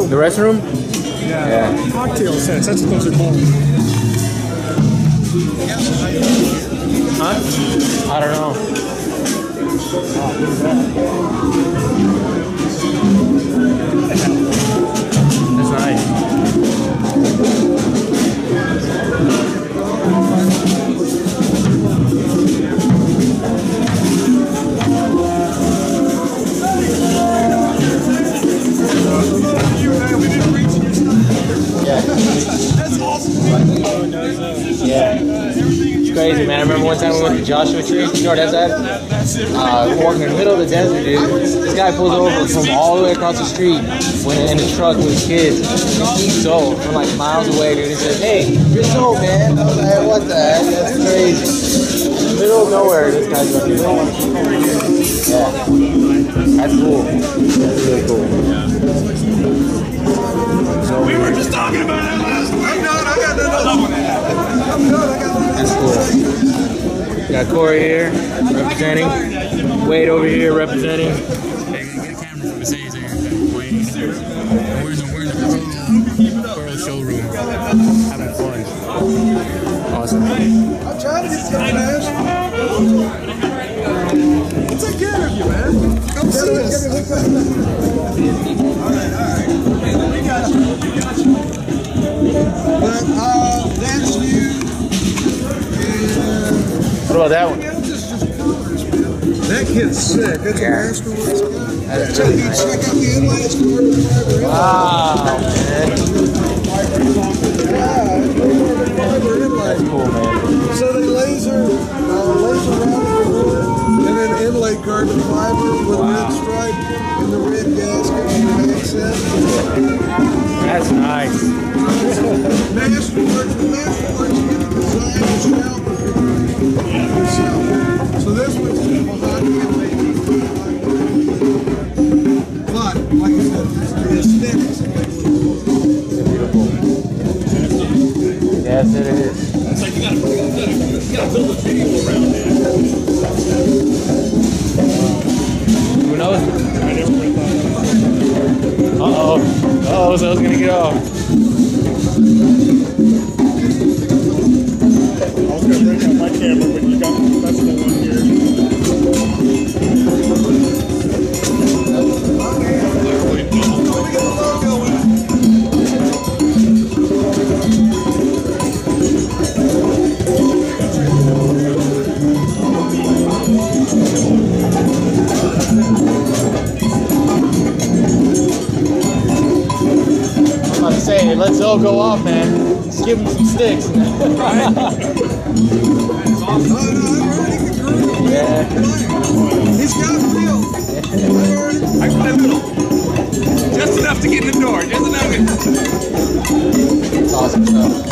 restroom. The restroom? Yeah. Yeah. Cocktail sets. That's what those are called. Huh? I don't know. That's nice. Crazy, man. I remember one time we went to Joshua Tree. You know where that's at? Uh, walking in the middle of the desert, dude. This guy pulls over from all the way across the street in a truck with his kids. So, from like miles away, dude. He says, hey, you're so, man. Like, what the heck? That's crazy. Middle of nowhere, this guy's running. Yeah. That's cool. That's really cool. So, We were just talking about Got Corey here representing. Wade over here representing. Hey, get a camera. Wait. We're the, we're the showroom. Awesome. I'm trying to get man. We'll take care of you, man. Come see us. About that one? yeah, just, just colors, man. That kid's sick. That's Yeah. a masterworks guy. That's check, really nice. check out the inlays carbon fiber. Wow, man. Yeah, carbon fiber inlay. Cool, man. So they laser, uh, laser routed the wood, and then inlay carbon fiber with a red stripe and the red gasket and the accent. That's nice. Masterworks, Masterworks, Yes, it is. It's like you gotta, you gotta build a video around that. Who knows? I never would have thought. Uh oh. Uh oh, so I was gonna get off. I was gonna bring out my camera, but you got let's all go off, man. Just give him some sticks. Oh, no, I'm ready yeah. He's got a feel. I'm got a little. Just enough to get in the door. Just enough. It's awesome stuff.